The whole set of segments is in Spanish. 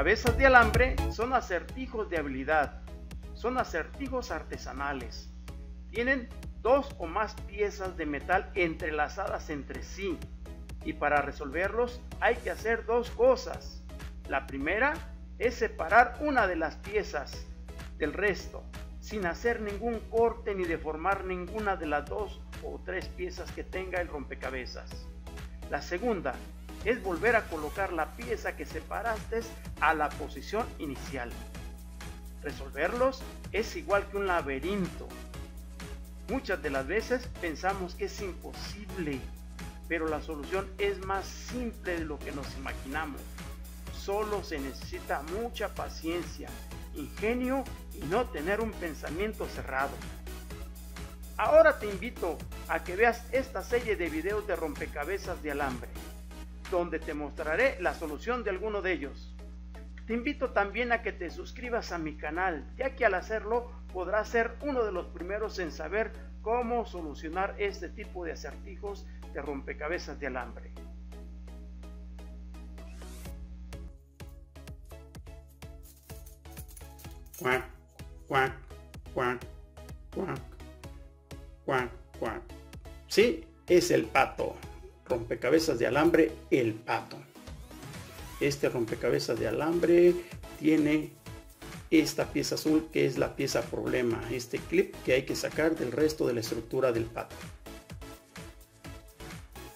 rompecabezas de alambre son acertijos de habilidad, son acertijos artesanales. Tienen dos o más piezas de metal entrelazadas entre sí y para resolverlos hay que hacer dos cosas. La primera es separar una de las piezas del resto sin hacer ningún corte ni deformar ninguna de las dos o tres piezas que tenga el rompecabezas. La segunda es volver a colocar la pieza que separaste a la posición inicial. Resolverlos es igual que un laberinto. Muchas de las veces pensamos que es imposible, pero la solución es más simple de lo que nos imaginamos. Solo se necesita mucha paciencia, ingenio y no tener un pensamiento cerrado. Ahora te invito a que veas esta serie de videos de rompecabezas de alambre donde te mostraré la solución de alguno de ellos. Te invito también a que te suscribas a mi canal, ya que al hacerlo podrás ser uno de los primeros en saber cómo solucionar este tipo de acertijos de rompecabezas de alambre. Cuac, cuac, cuac, cuac, cuac, cuac. Sí, es el pato rompecabezas de alambre El Pato. Este rompecabezas de alambre tiene esta pieza azul que es la pieza problema, este clip que hay que sacar del resto de la estructura del pato.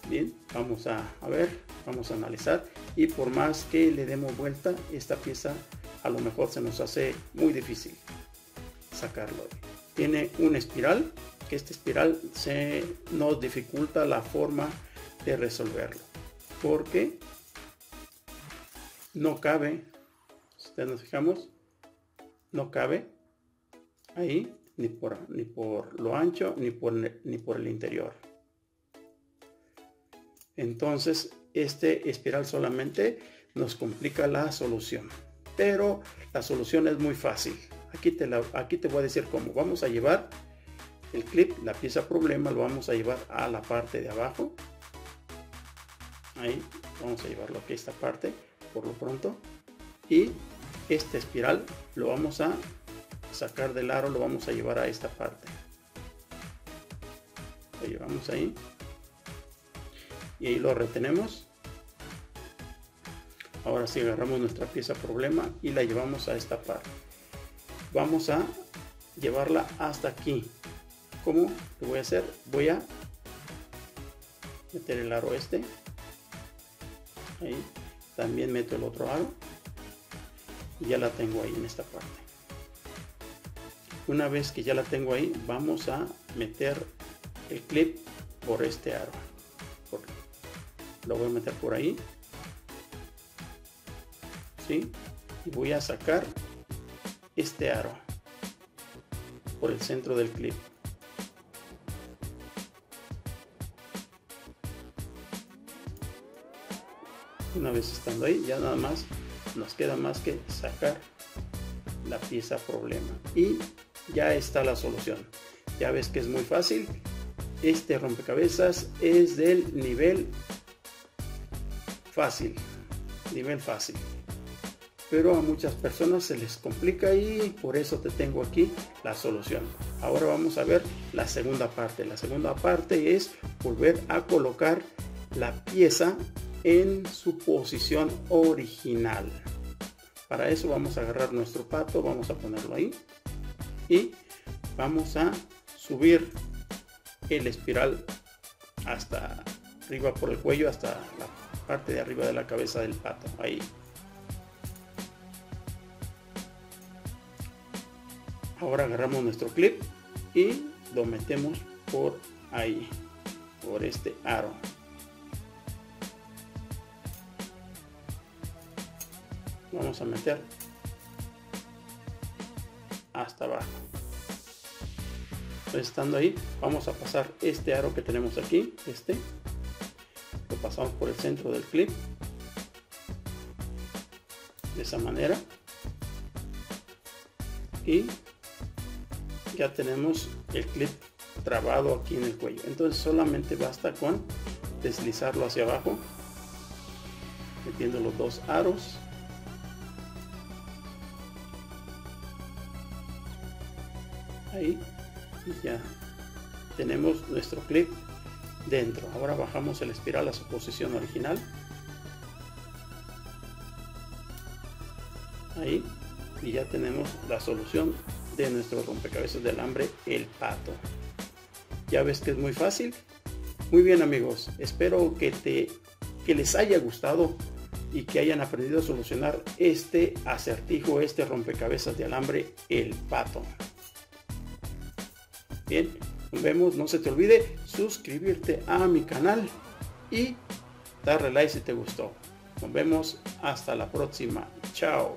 Bien, vamos a, ver, vamos a analizar y por más que le demos vuelta, esta pieza a lo mejor se nos hace muy difícil sacarlo. Tiene una espiral, que esta espiral se nos dificulta la forma de resolverlo. Porque no cabe, si nos fijamos, no cabe ahí ni por, ni por lo ancho ni por, ni por el interior. Entonces, este espiral solamente nos complica la solución. Pero la solución es muy fácil. Aquí te, la, aquí te voy a decir cómo. Vamos a llevar el clip, la pieza problema, lo vamos a llevar a la parte de abajo ahí vamos a llevarlo aquí a esta parte por lo pronto. Y este espiral lo vamos a sacar del aro lo vamos a llevar a esta parte. Lo llevamos ahí. Y ahí lo retenemos. Ahora sí agarramos nuestra pieza problema y la llevamos a esta parte. Vamos a llevarla hasta aquí. Como lo voy a hacer voy a meter el aro este ahí. También meto el otro aro. Y ya la tengo ahí en esta parte. Una vez que ya la tengo ahí vamos a meter el clip por este aro. Lo voy a meter por ahí. ¿sí? y voy a sacar este aro por el centro del clip una vez estando ahí ya nada más nos queda más que sacar la pieza problema. Y ya está la solución. Ya ves que es muy fácil. Este rompecabezas es del nivel fácil nivel fácil. Pero a muchas personas se les complica y por eso te tengo aquí la solución. Ahora vamos a ver la segunda parte. La segunda parte es volver a colocar la pieza en su posición original. Para eso vamos a agarrar nuestro pato, vamos a ponerlo ahí y vamos a subir el espiral hasta arriba por el cuello hasta la parte de arriba de la cabeza del pato ahí ahora agarramos nuestro clip y lo metemos por ahí por este aro vamos a meter hasta abajo. Pues, estando ahí vamos a pasar este aro que tenemos aquí este. Lo pasamos por el centro del clip. De esa manera. Y ya tenemos el clip trabado aquí en el cuello. Entonces solamente basta con deslizarlo hacia abajo metiendo los dos aros ahí y ya tenemos nuestro clip dentro. Ahora bajamos el espiral a su posición original. Ahí y ya tenemos la solución de nuestro rompecabezas de alambre el pato. Ya ves que es muy fácil. Muy bien amigos. Espero que te que les haya gustado y que hayan aprendido a solucionar este acertijo este rompecabezas de alambre el pato bien nos vemos no se te olvide suscribirte a mi canal y darle like si te gustó. Nos vemos hasta la próxima. Chao.